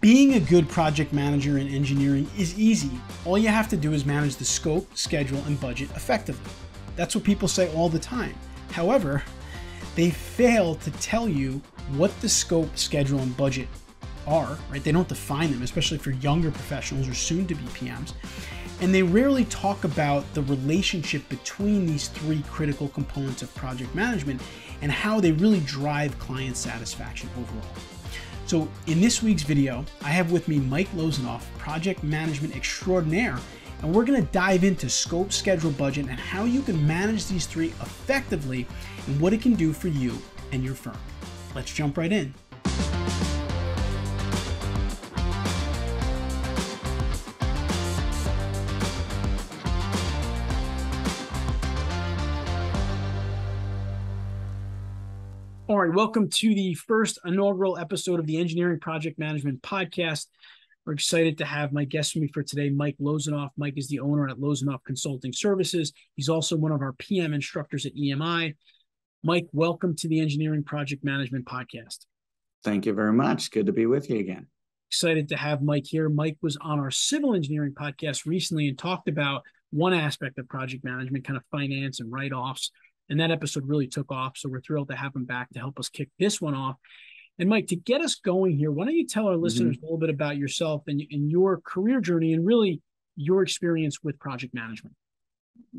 Being a good project manager in engineering is easy. All you have to do is manage the scope, schedule, and budget effectively. That's what people say all the time. However, they fail to tell you what the scope, schedule, and budget are, right? They don't define them, especially for younger professionals or soon to be PMs. And they rarely talk about the relationship between these three critical components of project management and how they really drive client satisfaction overall. So, in this week's video, I have with me Mike Lozanoff, project management extraordinaire, and we're going to dive into scope, schedule, budget, and how you can manage these three effectively and what it can do for you and your firm. Let's jump right in. All right, welcome to the first inaugural episode of the Engineering Project Management Podcast. We're excited to have my guest with me for today, Mike Lozanoff. Mike is the owner at Lozanoff Consulting Services. He's also one of our PM instructors at EMI. Mike, welcome to the Engineering Project Management Podcast. Thank you very much. Good to be with you again. Excited to have Mike here. Mike was on our civil engineering podcast recently and talked about one aspect of project management, kind of finance and write offs and that episode really took off. So we're thrilled to have him back to help us kick this one off. And Mike, to get us going here, why don't you tell our mm-hmm. listeners mm-hmm. a little bit about yourself and, and your career journey and really your experience with project management?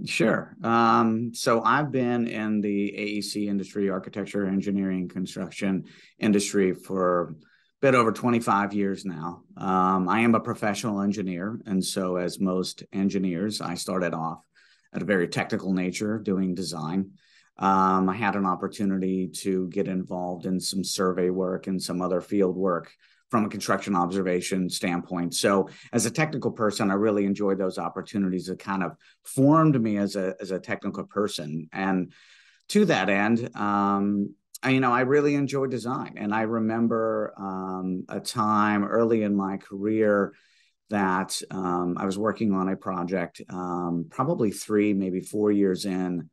Sure. Um, so I've been in the AEC industry, architecture, engineering, construction industry for a bit over 25 years now. Um, I am a professional engineer. And so, as most engineers, I started off at a very technical nature doing design. Um, I had an opportunity to get involved in some survey work and some other field work from a construction observation standpoint. So, as a technical person, I really enjoyed those opportunities that kind of formed me as a as a technical person. And to that end, um, I, you know, I really enjoy design. And I remember um, a time early in my career that um, I was working on a project, um, probably three, maybe four years in.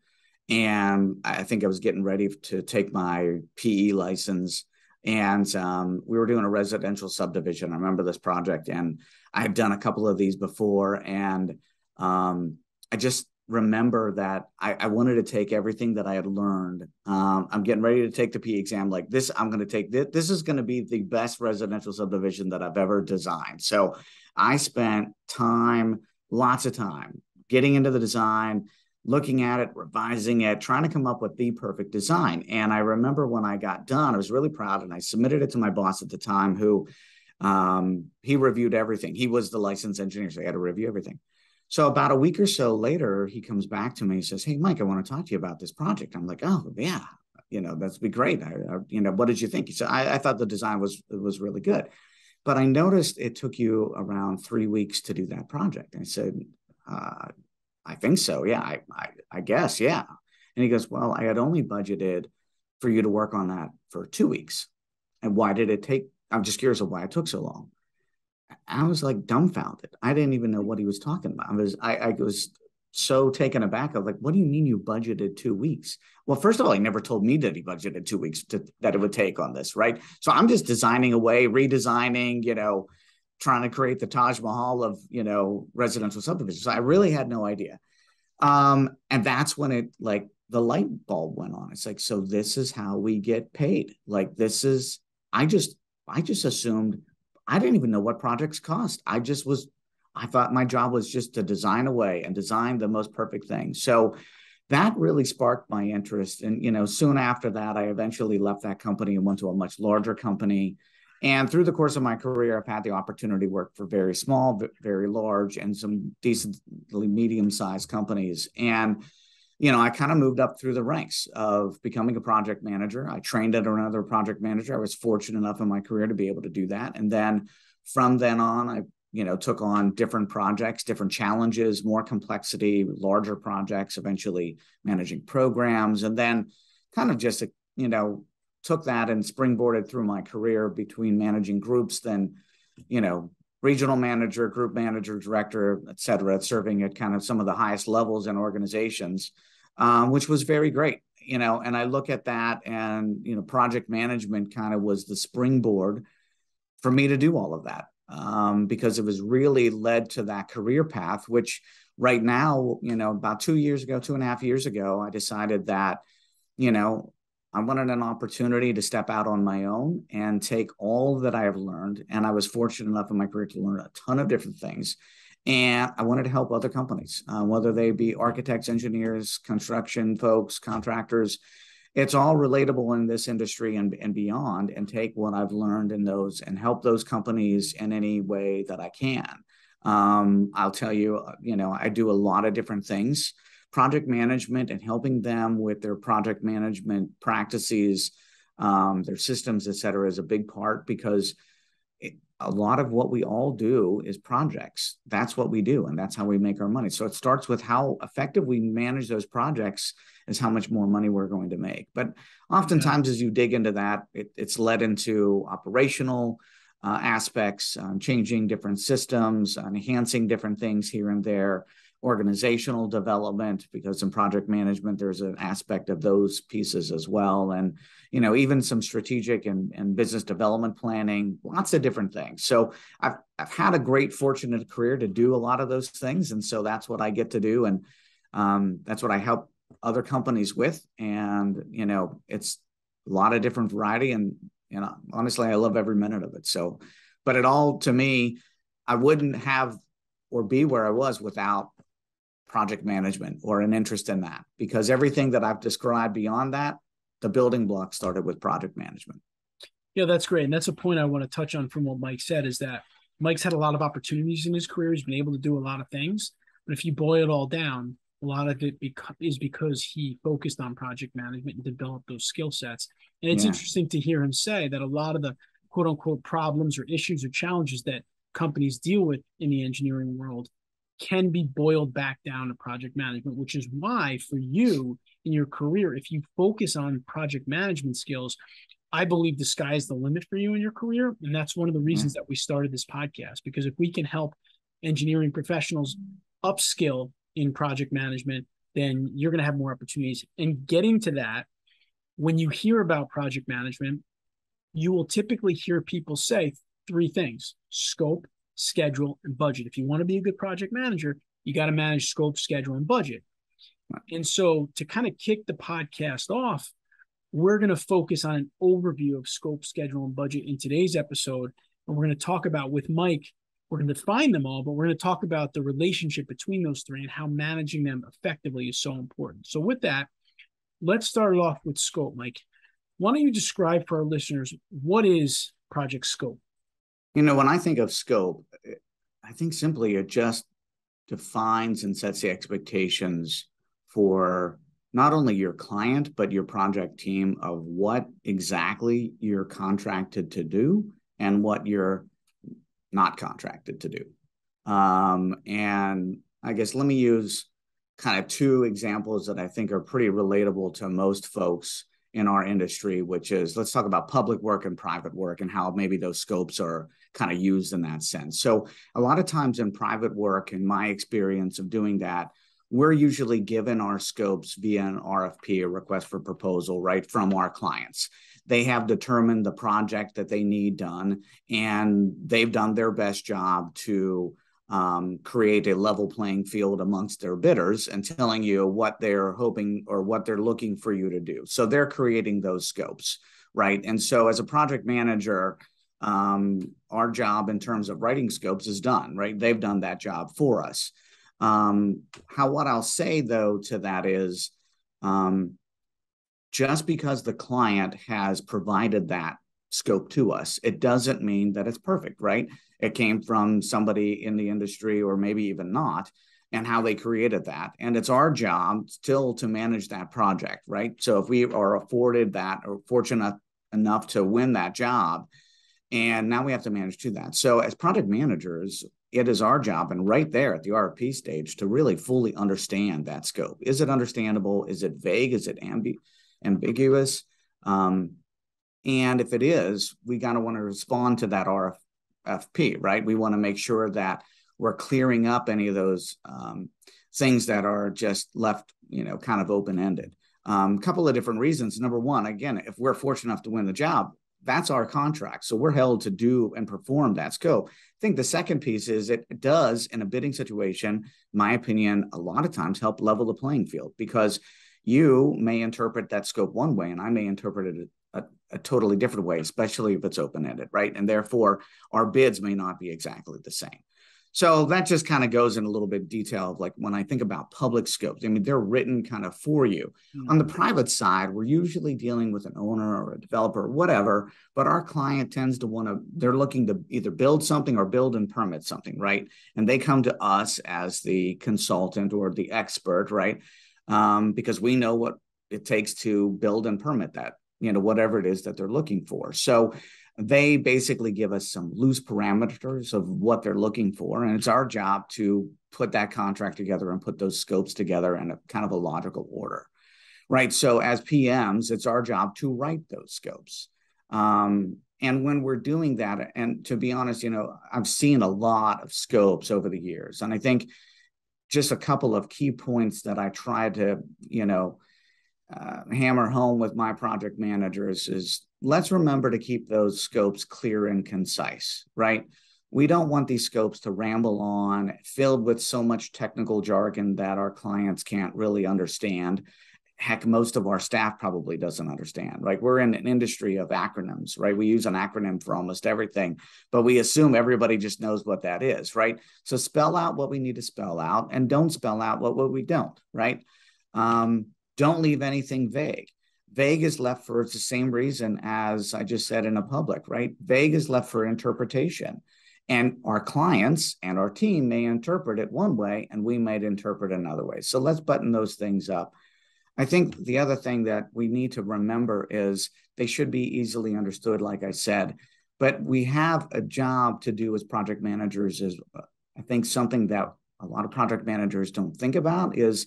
And I think I was getting ready to take my PE license. And um, we were doing a residential subdivision. I remember this project, and I had done a couple of these before. And um, I just remember that I, I, wanted to take everything that I had learned. Um, I'm getting ready to take the PE exam. Like this, I'm going to take this. This is going to be the best residential subdivision that I've ever designed. So I spent time, lots of time, getting into the design, looking at it, revising it, trying to come up with the perfect design. And I remember when I got done, I was really proud and I submitted it to my boss at the time who um, he reviewed everything. He was the licensed engineer, so he had to review everything. So about a week or so later, he comes back to me and says, Hey, Mike, I want to talk to you about this project. I'm like, Oh, yeah, you know, that's be great. I, I, you know, what did you think? He said, I, I thought the design was was really good. But I noticed it took you around three weeks to do that project. I said, uh, I think so. Yeah, I, I, I guess. Yeah. And he goes, Well, I had only budgeted for you to work on that for two weeks. And why did it take? I'm just curious of why it took so long. I was like dumbfounded. I didn't even know what he was talking about. I was I, I was so taken aback. Was like, what do you mean you budgeted two weeks? Well, first of all, he never told me that he budgeted two weeks to, that it would take on this, right? So I'm just designing away, redesigning, you know, trying to create the Taj Mahal of, you know, residential subdivisions. So I really had no idea. Um, and that's when it like the light bulb went on. It's like, so this is how we get paid. Like this is, I just, I just assumed I didn't even know what projects cost. I just was I thought my job was just to design away and design the most perfect thing. So that really sparked my interest. And, you know, soon after that, I eventually left that company and went to a much larger company. And through the course of my career, I've had the opportunity to work for very small, very large, and some decently medium sized companies. And, you know, I kind of moved up through the ranks of becoming a project manager. I trained under another project manager. I was fortunate enough in my career to be able to do that. And then from then on, I you know took on different projects different challenges more complexity larger projects eventually managing programs and then kind of just you know took that and springboarded through my career between managing groups then you know regional manager group manager director et cetera serving at kind of some of the highest levels in organizations um, which was very great you know and i look at that and you know project management kind of was the springboard for me to do all of that um, because it was really led to that career path, which right now, you know, about two years ago, two and a half years ago, I decided that, you know, I wanted an opportunity to step out on my own and take all that I have learned. And I was fortunate enough in my career to learn a ton of different things. And I wanted to help other companies, uh, whether they be architects, engineers, construction folks, contractors. It's all relatable in this industry and, and beyond, and take what I've learned in those and help those companies in any way that I can. Um, I'll tell you, uh, you know, I do a lot of different things project management and helping them with their project management practices, um, their systems, et cetera, is a big part because a lot of what we all do is projects. That's what we do, and that's how we make our money. So it starts with how effective we manage those projects is how much more money we're going to make. But oftentimes, as you dig into that, it, it's led into operational uh, aspects, um, changing different systems, enhancing different things here and there organizational development because in project management there's an aspect of those pieces as well. And you know even some strategic and, and business development planning lots of different things. So I've, I've had a great fortunate career to do a lot of those things. And so that's what i get to do. And um, that's what i help other companies with. And you know it's a lot of different variety. And you know honestly i love every minute of it. So but it all to me i wouldn't have or be where i was without project management or an interest in that because everything that I've described beyond that, the building block started with project management. Yeah, that's great. And that's a point I want to touch on from what Mike said is that Mike's had a lot of opportunities in his career. He's been able to do a lot of things. But if you boil it all down, a lot of it beca- is because he focused on project management and developed those skill sets. And it's yeah. interesting to hear him say that a lot of the quote unquote problems or issues or challenges that companies deal with in the engineering world can be boiled back down to project management, which is why for you in your career, if you focus on project management skills, I believe the sky is the limit for you in your career. And that's one of the reasons mm-hmm. that we started this podcast, because if we can help engineering professionals upskill in project management, then you're going to have more opportunities. And getting to that, when you hear about project management, you will typically hear people say three things scope, schedule, and budget. If you want to be a good project manager, you got to manage scope, schedule, and budget. And so to kind of kick the podcast off, we're going to focus on an overview of scope, schedule, and budget in today's episode. And we're going to talk about with Mike, we're going to define them all, but we're going to talk about the relationship between those three and how managing them effectively is so important. So, with that, let's start it off with scope, Mike. Why don't you describe for our listeners what is project scope? You know, when I think of scope, I think simply it just defines and sets the expectations for not only your client, but your project team of what exactly you're contracted to do and what you're not contracted to do. Um, and I guess let me use kind of two examples that I think are pretty relatable to most folks in our industry, which is let's talk about public work and private work and how maybe those scopes are kind of used in that sense. So, a lot of times in private work, in my experience of doing that, we're usually given our scopes via an RFP, a request for proposal, right, from our clients. They have determined the project that they need done, and they've done their best job to um, create a level playing field amongst their bidders and telling you what they're hoping or what they're looking for you to do. So they're creating those scopes, right? And so as a project manager, um, our job in terms of writing scopes is done, right? They've done that job for us. Um, how what I'll say though to that is um, just because the client has provided that scope to us, it doesn't mean that it's perfect, right? It came from somebody in the industry or maybe even not, and how they created that. And it's our job still to manage that project, right? So if we are afforded that or fortunate enough to win that job, and now we have to manage to that. So, as project managers, it is our job, and right there at the RFP stage, to really fully understand that scope. Is it understandable? Is it vague? Is it ambi- ambiguous? Um, and if it is, we got to want to respond to that RFP, right? We want to make sure that we're clearing up any of those um, things that are just left, you know, kind of open ended. A um, couple of different reasons. Number one, again, if we're fortunate enough to win the job, that's our contract. So we're held to do and perform that scope. I think the second piece is it does, in a bidding situation, my opinion, a lot of times help level the playing field because you may interpret that scope one way and I may interpret it a, totally different way, especially if it's open ended, right? And therefore, our bids may not be exactly the same. So that just kind of goes in a little bit detail of like when I think about public scopes, I mean, they're written kind of for you. Mm-hmm. On the private side, we're usually dealing with an owner or a developer or whatever, but our client tends to want to, they're looking to either build something or build and permit something, right? And they come to us as the consultant or the expert, right? Um, because we know what it takes to build and permit that, you know, whatever it is that they're looking for. So they basically give us some loose parameters of what they're looking for and it's our job to put that contract together and put those scopes together in a kind of a logical order right so as pms it's our job to write those scopes um, and when we're doing that and to be honest you know i've seen a lot of scopes over the years and i think just a couple of key points that i try to you know uh, hammer home with my project managers is let's remember to keep those scopes clear and concise, right? We don't want these scopes to ramble on, filled with so much technical jargon that our clients can't really understand. Heck, most of our staff probably doesn't understand, right? We're in an industry of acronyms, right? We use an acronym for almost everything, but we assume everybody just knows what that is, right? So spell out what we need to spell out and don't spell out what, what we don't, right? Um, don't leave anything vague. Vague is left for the same reason as I just said in a public, right? Vague is left for interpretation. And our clients and our team may interpret it one way and we might interpret another way. So let's button those things up. I think the other thing that we need to remember is they should be easily understood, like I said. But we have a job to do as project managers, is uh, I think something that a lot of project managers don't think about is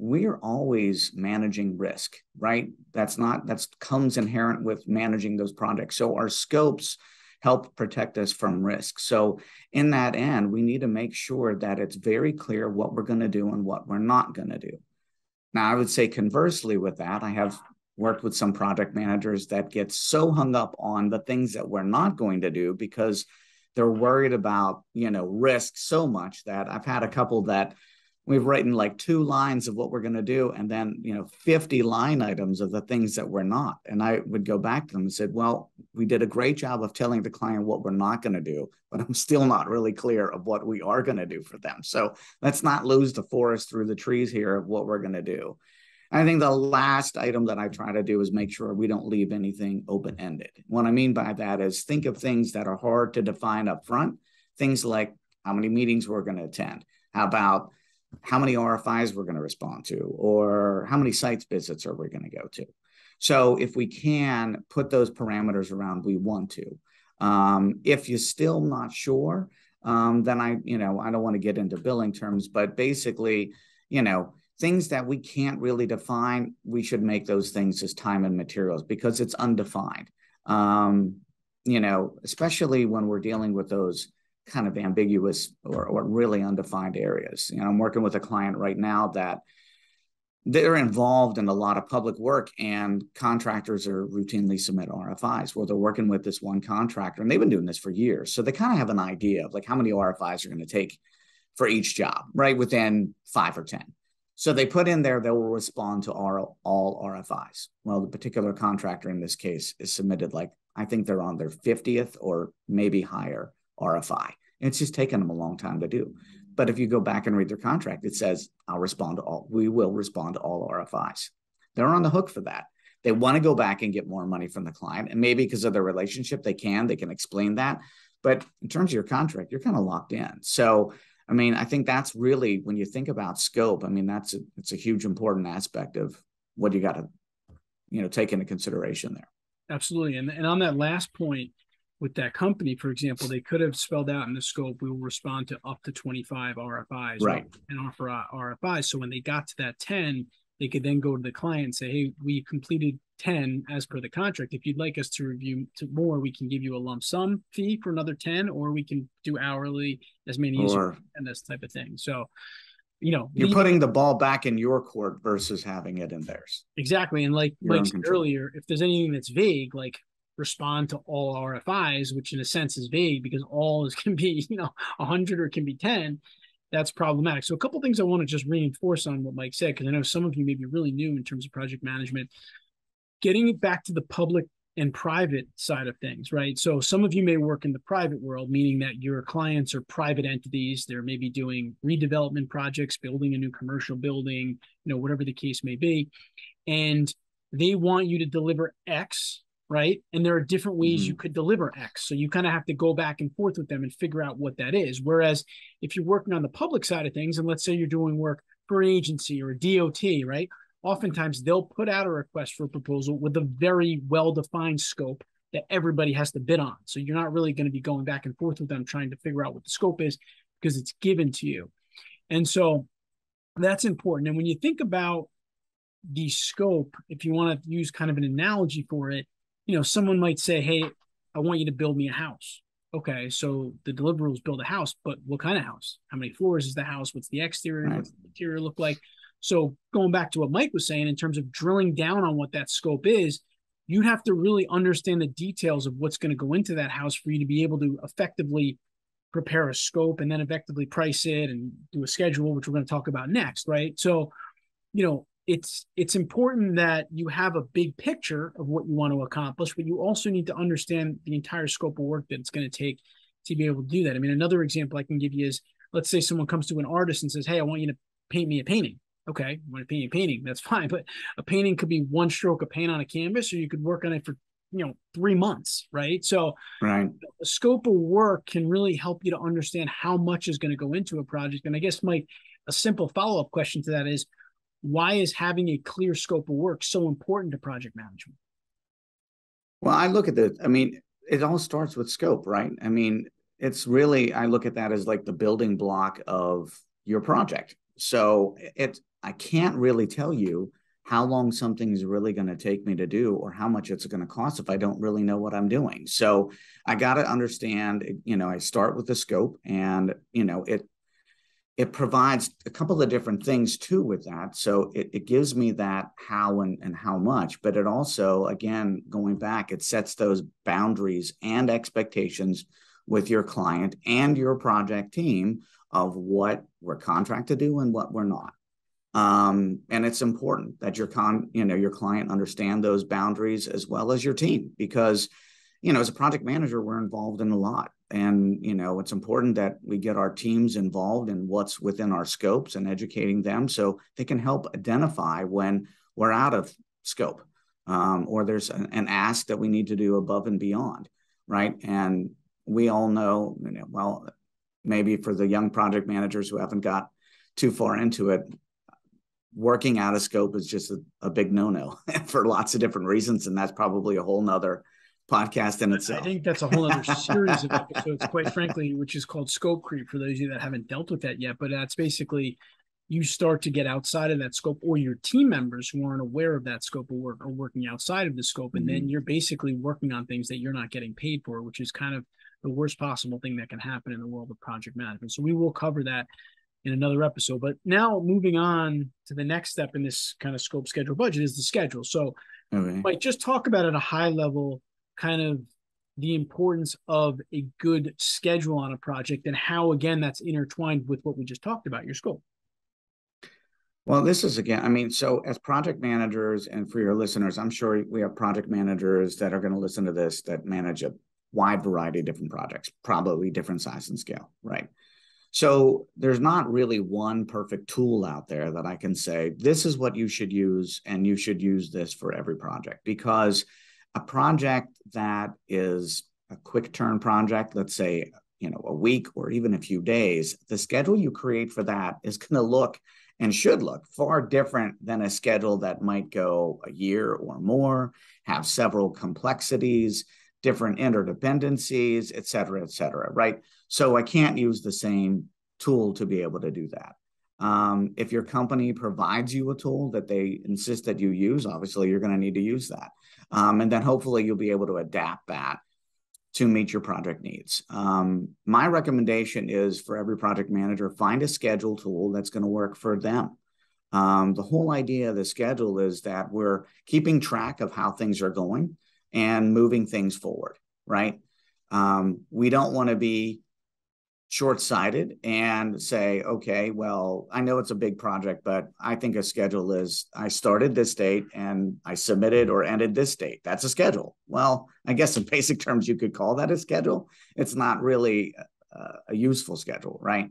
we're always managing risk, right? That's not that's comes inherent with managing those projects. So our scopes help protect us from risk. So in that end, we need to make sure that it's very clear what we're going to do and what we're not going to do. Now, I would say conversely with that, I have worked with some project managers that get so hung up on the things that we're not going to do because they're worried about, you know, risk so much that I've had a couple that we've written like two lines of what we're going to do and then you know 50 line items of the things that we're not and i would go back to them and said well we did a great job of telling the client what we're not going to do but i'm still not really clear of what we are going to do for them so let's not lose the forest through the trees here of what we're going to do I think the last item that I try to do is make sure we don't leave anything open ended. What I mean by that is think of things that are hard to define up front, things like how many meetings we're going to attend. How about how many RFIs we're going to respond to, or how many sites visits are we going to go to. So if we can put those parameters around, we want to. Um, if you're still not sure, um, then I, you know, I don't want to get into billing terms, but basically, you know, things that we can't really define, we should make those things as time and materials because it's undefined. Um, you know, especially when we're dealing with those kind of ambiguous or, or really undefined areas. You know, I'm working with a client right now that they're involved in a lot of public work and contractors are routinely submit RFIs where they're working with this one contractor and they've been doing this for years. So they kind of have an idea of like how many RFIs are going to take for each job, right? Within five or 10. So they put in there they will respond to all, all RFIs. Well, the particular contractor in this case is submitted like I think they're on their 50th or maybe higher RFI. It's just taken them a long time to do. But if you go back and read their contract, it says, I'll respond to all, we will respond to all RFIs. They're on the hook for that. They want to go back and get more money from the client. And maybe because of their relationship, they can, they can explain that. But in terms of your contract, you're kind of locked in. So, I mean, I think that's really when you think about scope, I mean, that's a, it's a huge important aspect of what you got to, you know, take into consideration there. Absolutely. And, and on that last point, with that company, for example, they could have spelled out in the scope, we will respond to up to 25 RFIs right. and offer uh, RFIs. So when they got to that 10, they could then go to the client and say, hey, we completed 10 as per the contract. If you'd like us to review to more, we can give you a lump sum fee for another 10, or we can do hourly as many as or, and this type of thing. So, you know, you're putting the ball back in your court versus having it in theirs. Exactly. And like Mike said earlier, if there's anything that's vague, like respond to all RFIs, which in a sense is vague because all is can be, you know, 100 or can be 10. That's problematic. So a couple things I want to just reinforce on what Mike said, because I know some of you may be really new in terms of project management. Getting it back to the public and private side of things, right? So some of you may work in the private world, meaning that your clients are private entities. They're maybe doing redevelopment projects, building a new commercial building, you know, whatever the case may be. And they want you to deliver X, right? And there are different ways mm-hmm. you could deliver X. So you kind of have to go back and forth with them and figure out what that is. Whereas if you're working on the public side of things, and let's say you're doing work for an agency or a DOT, right? Oftentimes they'll put out a request for a proposal with a very well defined scope that everybody has to bid on. So you're not really going to be going back and forth with them trying to figure out what the scope is because it's given to you. And so that's important. And when you think about the scope, if you want to use kind of an analogy for it, you know, someone might say, Hey, I want you to build me a house. Okay, so the deliverables build a house, but what kind of house? How many floors is the house? What's the exterior? Right. What's the interior look like? So going back to what Mike was saying in terms of drilling down on what that scope is, you have to really understand the details of what's going to go into that house for you to be able to effectively prepare a scope and then effectively price it and do a schedule, which we're going to talk about next, right? So, you know, it's it's important that you have a big picture of what you want to accomplish, but you also need to understand the entire scope of work that it's going to take to be able to do that. I mean, another example I can give you is let's say someone comes to an artist and says, Hey, I want you to paint me a painting. Okay, I want to paint a painting, that's fine. But a painting could be one stroke of paint on a canvas, or you could work on it for you know three months right so right the scope of work can really help you to understand how much is going to go into a project and i guess mike a simple follow-up question to that is why is having a clear scope of work so important to project management? Well, I look at the, I mean, it all starts with scope, right? I mean, it's really, I look at that as like the building block of your project. So it, I can't really tell you how long something is really going to take me to do or how much it's going to cost if I don't really know what I'm doing. So I got to understand, you know, I start with the scope and, you know, it it provides a couple of different things too with that. So it, it gives me that how and, and how much, but it also, again, going back, it sets those boundaries and expectations with your client and your project team of what we're contracted to do and what we're not. Um, and it's important that your con, you know, your client understand those boundaries as well as your team, because, you know, as a project manager, we're involved in a lot and you know it's important that we get our teams involved in what's within our scopes and educating them so they can help identify when we're out of scope um, or there's an, an, ask that we need to do above and beyond right? And we all know, you know well maybe for the young project managers who haven't got too far into it working out of scope is just a, a big no-no for lots of different reasons and that's probably a whole nother podcast in itself. I think that's a whole other series of episodes, quite frankly, which is called scope creep for those of you that haven't dealt with that yet. But that's basically you start to get outside of that scope, or your team members who aren't aware of that scope of work are working outside of the scope. And mm-hmm. then you're basically working on things that you're not getting paid for, which is kind of the worst possible thing that can happen in the world of project management. So we will cover that in another episode. But now moving on to the next step in this kind of scope schedule budget is the schedule. So okay. Mike, just talk about at a high level kind of the importance of a good schedule on a project and how again that's intertwined with what we just talked about your scope well this is again i mean so as project managers and for your listeners i'm sure we have project managers that are going to listen to this that manage a wide variety of different projects probably different size and scale right? So there's not really one perfect tool out there that i can say this is what you should use and you should use this for every project because a project that is a quick turn project, let's say, you know, a week or even a few days, the schedule you create for that is going to look and should look far different than a schedule that might go a year or more, have several complexities, different interdependencies, et cetera, et cetera, right? So I can't use the same tool to be able to do that. Um, if your company provides you a tool that they insist that you use, obviously you're going to need to use that. Um, and then hopefully you'll be able to adapt that to meet your project needs. Um, my recommendation is for every project manager, find a schedule tool that's going to work for them. Um, the whole idea of the schedule is that we're keeping track of how things are going. and moving things forward, right? Um, we don't want to be short sighted and say, okay, well, I know it's a big project, but I think a schedule is I started this date and I submitted or ended this date. That's a schedule. Well, I guess in basic terms, you could call that a schedule. It's not really a, a useful schedule, right?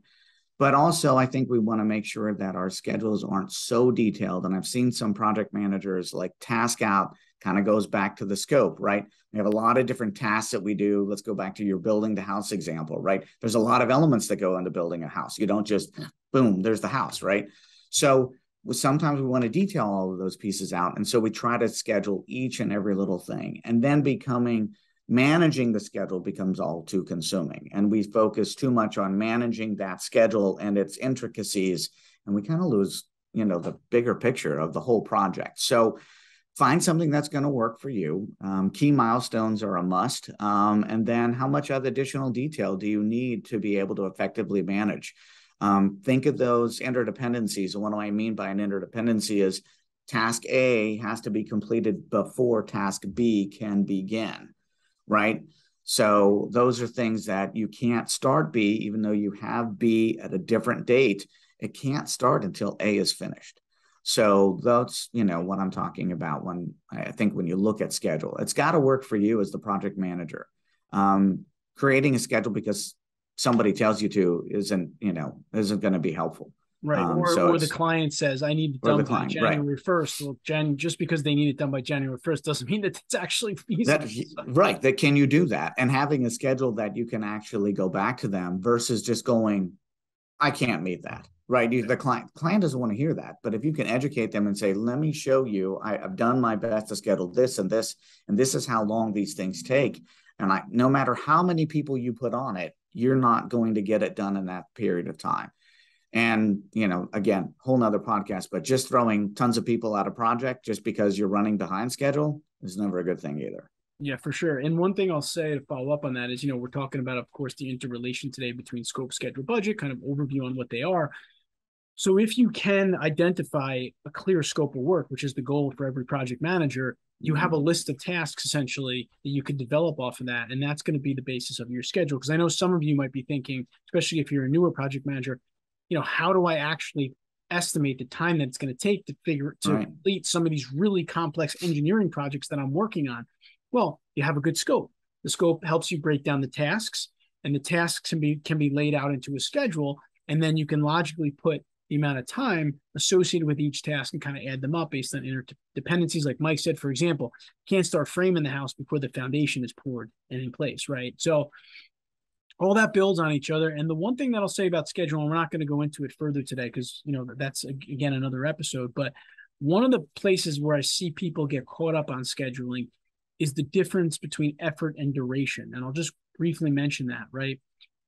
But also, I think we want to make sure that our schedules aren't so detailed. And I've seen some project managers like task out kind of goes back to the scope, right? We have a lot of different tasks that we do. Let's go back to your building the house example, right? There's a lot of elements that go into building a house. You don't just boom, there's the house, right? So sometimes we want to detail all of those pieces out. And so we try to schedule each and every little thing. And then becoming managing the schedule becomes all too consuming. And we focus too much on managing that schedule and its intricacies. And we kind of lose, you know, the bigger picture of the whole project. So find something that's going to work for you. Um, key milestones are a must. Um, and then how much other additional detail do you need to be able to effectively manage? Um, think of those interdependencies. What do I mean by an interdependency is task A has to be completed before task B can begin, right? So those are things that you can't start B, even though you have B at a different date. It can't start until A is finished. So that's you know what I'm talking about when I think when you look at schedule, it's got to work for you as the project manager. Um, creating a schedule because somebody tells you to isn't you know isn't going to be helpful. Right. Um, or, so or the client says, I need it done by January right. 1st. Well, Jan, just because they need it done by January 1st doesn't mean that it's actually feasible. That, right. That can you do that? And having a schedule that you can actually go back to them versus just going, I can't meet that right? The client client doesn't want to hear that, but if you can educate them and say, "Let me show you, I, have done my best to schedule this and this, and this is how long these things take," and I, no matter how many people you put on it, you're not going to get it done in that period of time. And you know, again, whole nother podcast, but just throwing tons of people at a project just because you're running behind schedule is never a good thing either. Yeah, for sure. And one thing I'll say to follow up on that is, you know, we're talking about, of course, the interrelation today between scope, schedule, budget, kind of overview on what they are. So if you can identify a clear scope of work, which is the goal for every project manager, you have a mm-hmm. list of tasks essentially that you can develop off of that. And that's going to be the basis of your schedule. Because I know some of you might be thinking, especially if you're a newer project manager, you know, how do I actually estimate the time that it's going to take to figure to right. complete some of these really complex engineering projects that I'm working on? Well, you have a good scope. The scope helps you break down the tasks, and the tasks can be can be laid out into a schedule, and then you can logically put the amount of time associated with each task and kind of add them up based on interdependencies. Like Mike said, for example, can't start framing the house before the foundation is poured and in place, right? So all that builds on each other. And the one thing that I'll say about schedule, and we're not going to go into it further today because you know that's again another episode. But one of the places where I see people get caught up on scheduling is the difference between effort and duration. And I'll just briefly mention that, right?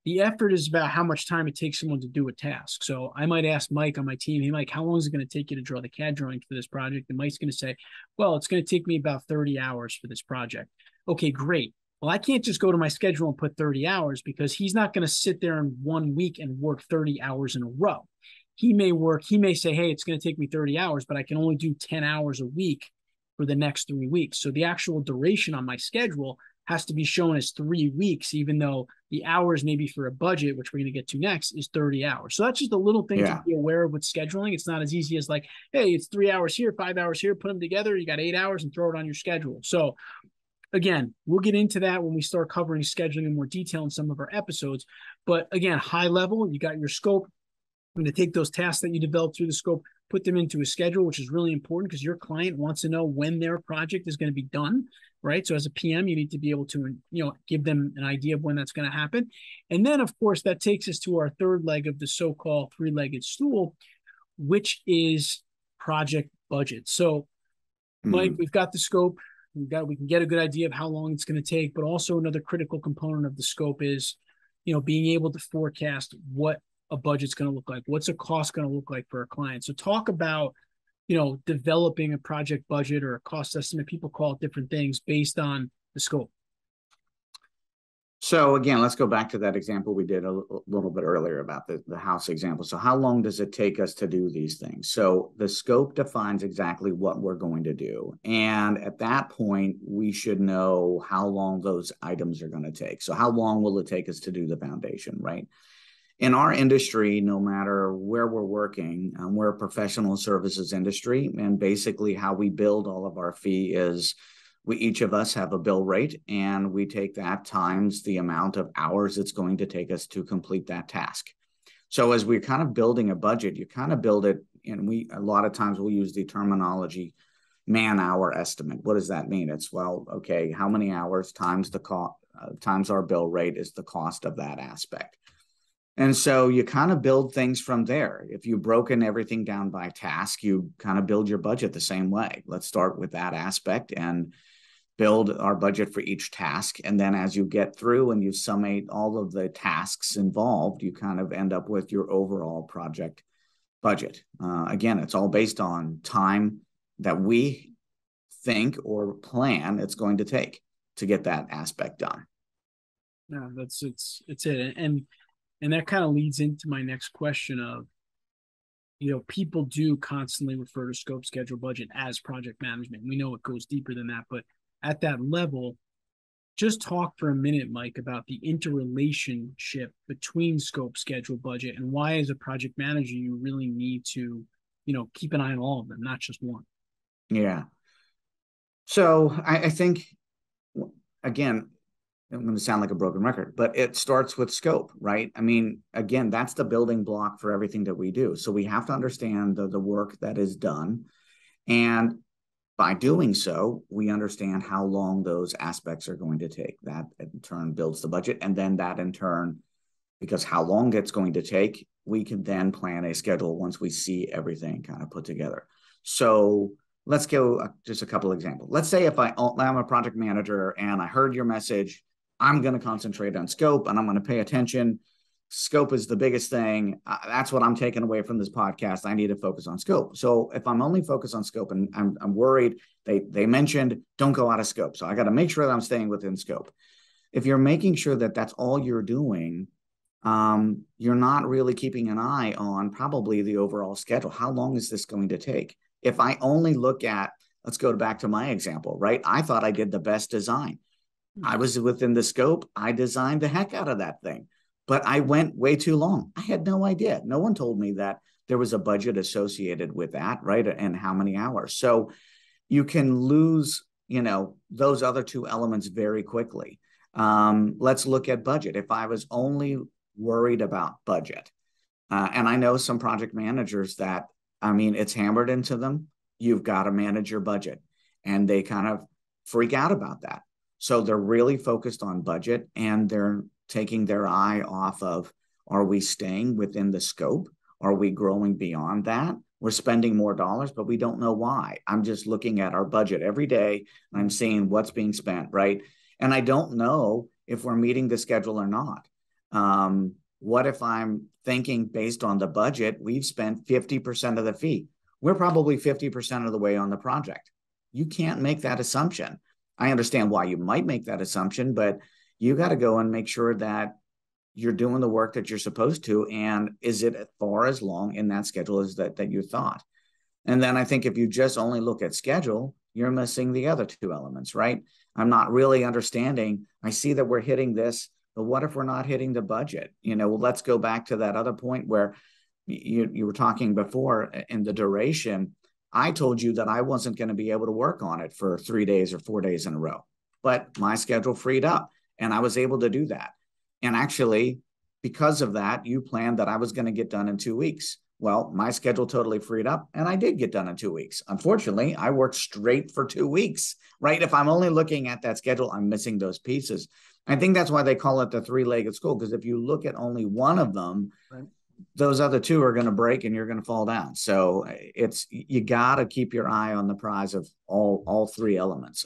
The effort is about how much time it takes someone to do a task. So I might ask Mike on my team, hey, Mike, how long is it going to take you to draw the CAD drawing for this project? And Mike's going to say, well, it's going to take me about 30 hours for this project. Okay, great. Well, I can't just go to my schedule and put 30 hours because he's not going to sit there in one week and work 30 hours in a row. He may work, he may say, hey, it's going to take me 30 hours, but I can only do 10 hours a week for the next three weeks. So the actual duration on my schedule has to be shown as three weeks, even though the hours maybe for a budget, which we're going to get to next, is 30 hours. So that's just a little thing yeah. to be aware of with scheduling. It's not as easy as like, hey, it's three hours here, five hours here, put them together. You got eight hours and throw it on your schedule. So again, we'll get into that when we start covering scheduling in more detail in some of our episodes. But again, high level, you got your scope. I'm going to take those tasks that you develop through the scope, put them into a schedule, which is really important because your client wants to know when their project is going to be done right? So as a PM, you need to be able to, you know, give them an idea of when that's going to happen. And then, of course, that takes us to our third leg of the so-called three-legged stool, which is project budget. So, mm-hmm. Mike, we've got the scope. We've got we can get a good idea of how long it's going to take, but also another critical component of the scope is, you know, being able to forecast what a budget's going to look like. What's a cost going to look like for a client? So, talk about you know, developing a project budget or a cost estimate. People call it different things based on the scope. So again, let's go back to that example we did a little bit earlier about the, the house example. So how long does it take us to do these things? So the scope defines exactly what we're going to do. And at that point, we should know how long those items are going to take. So how long will it take us to do the foundation, right? In our industry, no matter where we're working, um, we're a professional services industry. And basically how we build all of our fee is we each of us have a bill rate and we take that times the amount of hours it's going to take us to complete that task. So as we're kind of building a budget you kind of build it and we a lot of times we'll use the terminology man hour estimate. What does that mean? It's well okay how many hours times the cost uh, times our bill rate is the cost of that aspect and so you kind of build things from there. If you've broken everything down by task, you kind of build your budget the same way. Let's start with that aspect and build our budget for each task. And then as you get through and you summate all of the tasks involved, you kind of end up with your overall project budget. Uh, again, it's all based on time that we think or plan it's going to take to get that aspect done. Yeah, that's it's it's it. And and that kind of leads into my next question of you know, people do constantly refer to scope, schedule, budget as project management. We know it goes deeper than that, but at that level, just talk for a minute, Mike, about the interrelationship between scope, schedule, budget, and why, as a project manager, you really need to, you know, keep an eye on all of them, not just one. Yeah. So I, I think, again, I'm going to sound like a broken record, but it starts with scope, right? I mean, again, that's the building block for everything that we do. So we have to understand the, the work that is done. And by doing so, we understand how long those aspects are going to take. That in turn builds the budget. And then that in turn, because how long it's going to take, we can then plan a schedule once we see everything kind of put together. So let's go uh, just a couple examples. Let's say if I, I'm a project manager and I heard your message, I'm going to concentrate on scope and I'm going to pay attention scope is the biggest thing. Uh, that's what I'm taking away from this podcast. I need to focus on scope. So if I'm only focused on scope and I'm, I'm worried, they, they mentioned don't go out of scope. So I got to make sure that I'm staying within scope. If you're making sure that that's all you're doing, um, you're not really keeping an eye on probably the overall schedule. How long is this going to take? If I only look at, let's go back to my example, right? I thought I did the best design. I was within the scope. I designed the heck out of that thing but I went way too long. I had no idea. No one told me that there was a budget associated with that, right? And how many hours. So you can lose, you know, those other two elements very quickly. Um, let's look at budget. If I was only worried about budget, uh, and I know some project managers that, I mean, it's hammered into them. You've got to manage your budget. And they kind of freak out about that. So they're really focused on budget and they're taking their eye off of are we staying within the scope? Are we growing beyond that? We're spending more dollars, but we don't know why. I'm just looking at our budget every day I'm seeing what's being spent, right? And I don't know if we're meeting the schedule or not. Um, what if I'm thinking based on the budget, we've spent 50% of the fee? We're probably 50% of the way on the project. You can't make that assumption. I understand why you might make that assumption, but you got to go and make sure that you're doing the work that you're supposed to and is it far as long in that schedule as that that you thought? And then i think if you just only look at schedule you're missing the other two elements right? I'm not really understanding. I see that we're hitting this but what if we're not hitting the budget? You know let's go back to that other point where you, you were talking before uh, in the duration i told you that i wasn't going to be able to work on it for three days or four days in a row but my schedule freed up and I was able to do that. And actually, because of that, you planned that I was going to get done in two weeks. Well, my schedule totally freed up and I did get done in two weeks. Unfortunately, I worked straight for two weeks, right? If I'm only looking at that schedule, I'm missing those pieces. I think that's why they call it the three legged stool, because if you look at only one of them, right. Those other two are going to break and you're going to fall down. So it's, you got to keep your eye on the prize of all, all three elements.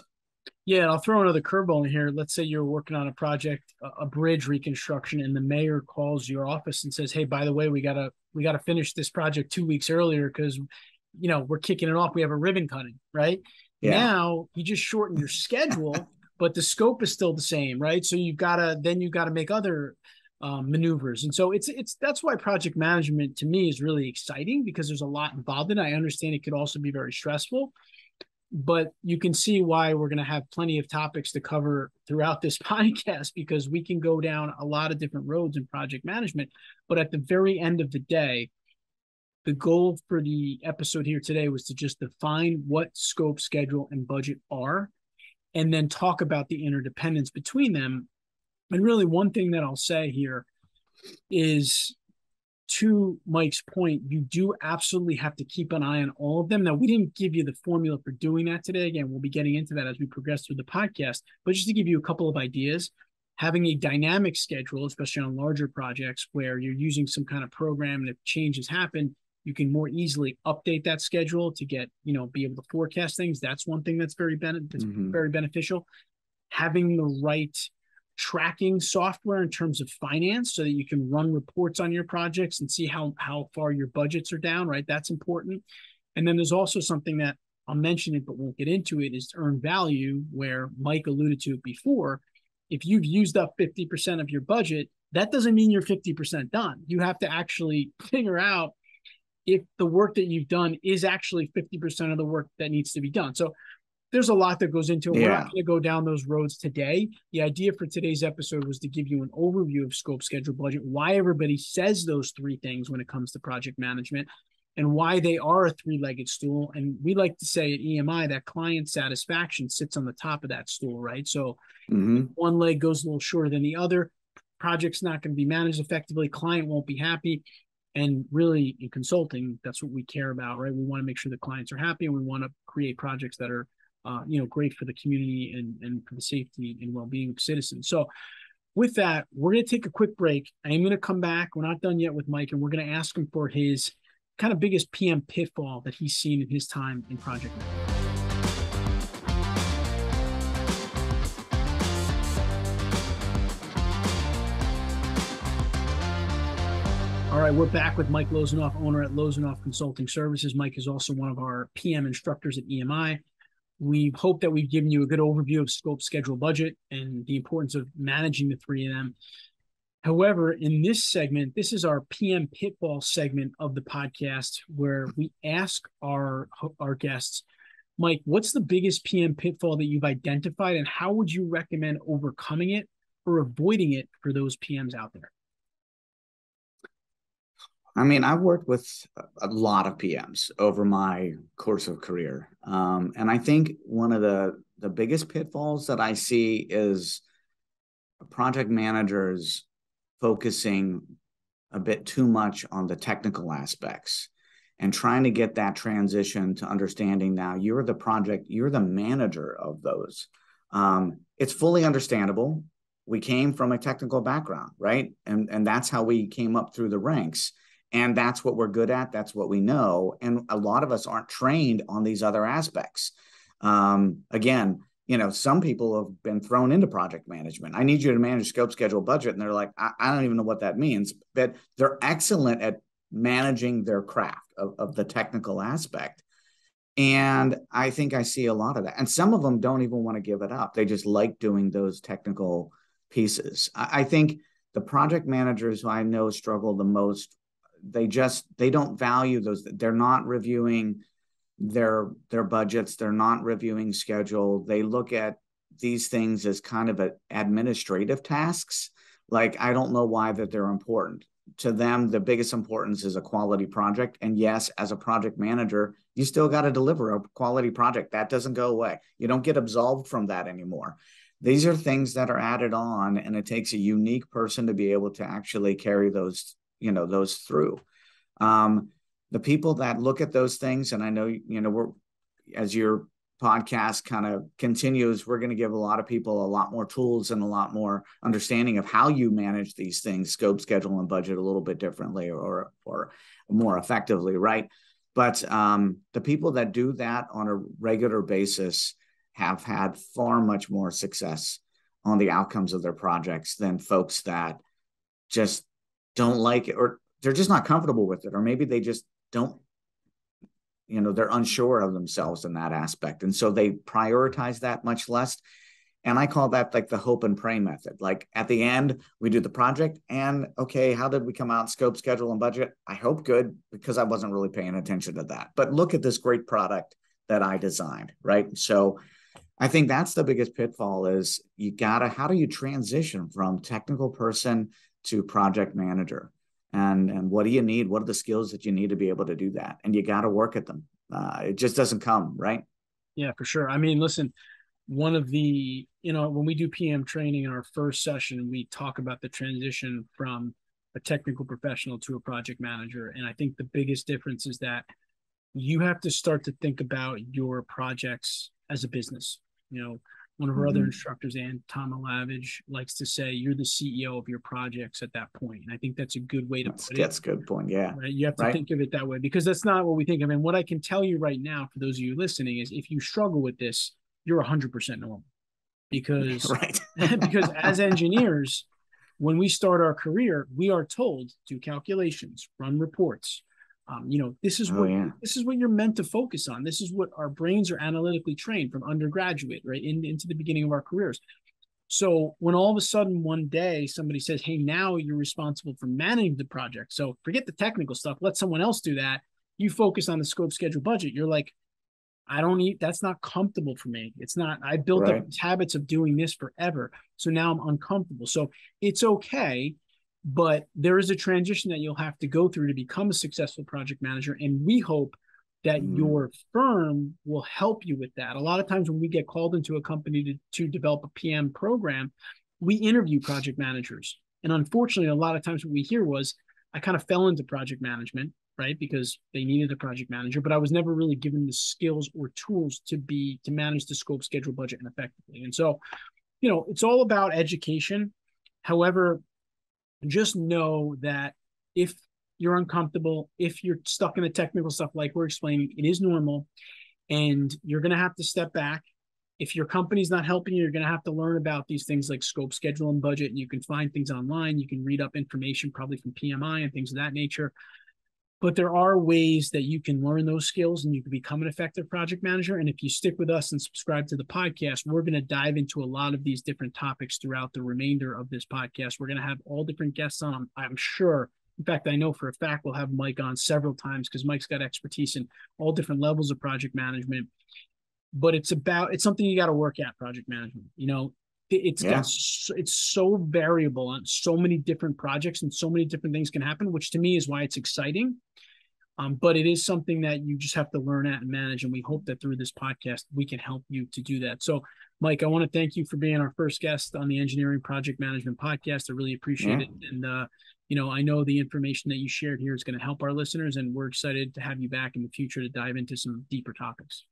Yeah, and I'll throw another curveball in here. Let's say you're working on a project, a bridge reconstruction, and the mayor calls your office and says, "Hey, by the way, we gotta we gotta finish this project two weeks earlier because, you know, we're kicking it off. We have a ribbon cutting, right? Yeah. Now you just shorten your schedule, but the scope is still the same, right? So you've got to then you've got to make other um, maneuvers, and so it's it's that's why project management to me is really exciting because there's a lot involved in it. I understand it could also be very stressful, but you can see why we're going to have plenty of topics to cover throughout this podcast because we can go down a lot of different roads in project management. But at the very end of the day, the goal for the episode here today was to just define what scope, schedule, and budget are and then talk about the interdependence between them. And really, one thing that I'll say here is to Mike's point, you do absolutely have to keep an eye on all of them. Now, we didn't give you the formula for doing that today. Again, we'll be getting into that as we progress through the podcast. But just to give you a couple of ideas, having a dynamic schedule, especially on larger projects where you're using some kind of program and if changes happen, you can more easily update that schedule to get you know be able to forecast things that's one thing that's very ben- that's mm-hmm. very beneficial having the right tracking software in terms of finance so that you can run reports on your projects and see how how far your budgets are down right? That's important. And then there's also something that i'll mention it but won't get into it is to earn value where mike alluded to it before. If you've used up 50% of your budget that doesn't mean you're 50% done. You have to actually figure out if the work that you've done is actually 50% of the work that needs to be done. So there's a lot that goes into it. Yeah. We're not going to go down those roads today. The idea for today's episode was to give you an overview of scope, schedule, budget, why everybody says those three things when it comes to project management, and why they are a three legged stool. And we like to say at EMI that client satisfaction sits on the top of that stool, right? So mm-hmm. one leg goes a little shorter than the other. Project's not going to be managed effectively. Client won't be happy. And really, in consulting, that's what we care about, right? We want to make sure the clients are happy, and we want to create projects that are, uh, you know, great for the community and and for the safety and well-being of citizens. So, with that, we're going to take a quick break. I am going to come back. We're not done yet with Mike, and we're going to ask him for his kind of biggest PM pitfall that he's seen in his time in project management. All right, we're back with Mike Lozanoff, owner at Lozanoff Consulting Services. Mike is also one of our PM instructors at EMI. We hope that we've given you a good overview of scope, schedule, budget, and the importance of managing the three of them. However, in this segment, this is our PM pitfall segment of the podcast where we ask our, our guests, Mike, what's the biggest PM pitfall that you've identified, and how would you recommend overcoming it or avoiding it for those PMs out there? I mean, I've worked with a lot of PMs over my course of career, um, and I think one of the the biggest pitfalls that I see is project managers focusing a bit too much on the technical aspects and trying to get that transition to understanding now you're the project, you're the manager of those. Um, it's fully understandable. We came from a technical background, right? And and that's how we came up through the ranks and that's what we're good at. That's what we know. And a lot of us aren't trained on these other aspects. Um, again you know some people have been thrown into project management. I need you to manage scope schedule budget. And they're like i, I don't even know what that means. But they're excellent at managing their craft of, of the technical aspect. And i think i see a lot of that. And some of them don't even want to give it up. They just like doing those technical pieces. I, I think the project managers who i know struggle the most they just they don't value those they're not reviewing their their budgets they're not reviewing schedule. They look at these things as kind of a, administrative tasks. Like i don't know why that they're important. To them the biggest importance is a quality project. And yes as a project manager you still got to deliver a quality project. That doesn't go away. You don't get absolved from that anymore. These are things that are added on and it takes a unique person to be able to actually carry those you know those through. Um, the people that look at those things and i know you know we're as your podcast kind of continues we're going to give a lot of people a lot more tools and a lot more understanding of how you manage these things scope schedule and budget a little bit differently or or more effectively right? But um, the people that do that on a regular basis have had far much more success on the outcomes of their projects than folks that just don't like it or they're just not comfortable with it or maybe they just don't you know they're unsure of themselves in that aspect and so they prioritize that much less And I call that like the hope and pray method. Like at the end, we do the project and okay, how did we come out? Scope, schedule, and budget. I hope good because I wasn't really paying attention to that. But look at this great product that I designed, right? So I think that's the biggest pitfall is you gotta, how do you transition from technical person to project manager? And, and what do you need? What are the skills that you need to be able to do that? And you got to work at them. Uh, it just doesn't come, right? Yeah, for sure. I mean, listen, one of the you know when we do pm training in our first session we talk about the transition from a technical professional to a project manager and i think the biggest difference is that you have to start to think about your projects as a business you know one of our mm-hmm. other instructors and tom lavage likes to say you're the ceo of your projects at that point and i think that's a good way to that's, put it that's a good point yeah right? you have to right? think of it that way because that's not what we think of and what i can tell you right now for those of you listening is if you struggle with this you're 100% normal because right. because as engineers when we start our career we are told do calculations run reports um, you know this is oh, what yeah. this is what you're meant to focus on this is what our brains are analytically trained from undergraduate right in, into the beginning of our careers so when all of a sudden one day somebody says hey now you're responsible for managing the project so forget the technical stuff let someone else do that you focus on the scope schedule budget you're like I don't eat. That's not comfortable for me. It's not. I built right. up habits of doing this forever, so now I'm uncomfortable. So it's okay, but there is a transition that you'll have to go through to become a successful project manager, and we hope that mm. your firm will help you with that. A lot of times when we get called into a company to, to develop a PM program, we interview project managers, and unfortunately, a lot of times what we hear was, "I kind of fell into project management." right? Because they needed a project manager, but I was never really given the skills or tools to be to manage the scope, schedule, budget, and effectively. And so, you know, it's all about education. However, just know that if you're uncomfortable, if you're stuck in the technical stuff like we're explaining, it is normal, and you're going to have to step back. If your company's not helping you, you're going to have to learn about these things like scope, schedule, and budget. And you can find things online. You can read up information probably from PMI and things of that nature but there are ways that you can learn those skills and you can become an effective project manager. And if you stick with us and subscribe to the podcast we're going to dive into a lot of these different topics throughout the remainder of this podcast. We're going to have all different guests on i'm sure. In fact i know for a fact we'll have mike on several times because mike's got expertise in all different levels of project management. But it's about it's something you got to work at project management you know it's yeah. got it's so variable on so many different projects and so many different things can happen which to me is why it's exciting. Um, but it is something that you just have to learn at and manage and we hope that through this podcast we can help you to do that. So mike i want to thank you for being our first guest on the engineering project management podcast. I really appreciate yeah. it. And uh, you know i know the information that you shared here is going to help our listeners and we're excited to have you back in the future to dive into some deeper topics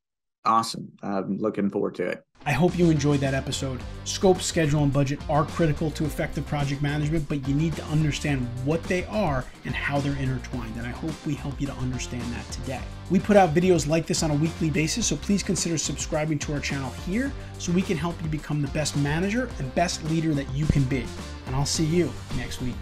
Awesome. I'm looking forward to it. I hope you enjoyed that episode. Scope, schedule, and budget are critical to effective project management, but you need to understand what they are and how they're intertwined. And I hope we help you to understand that today. We put out videos like this on a weekly basis, so please consider subscribing to our channel here so we can help you become the best manager and best leader that you can be. And I'll see you next week.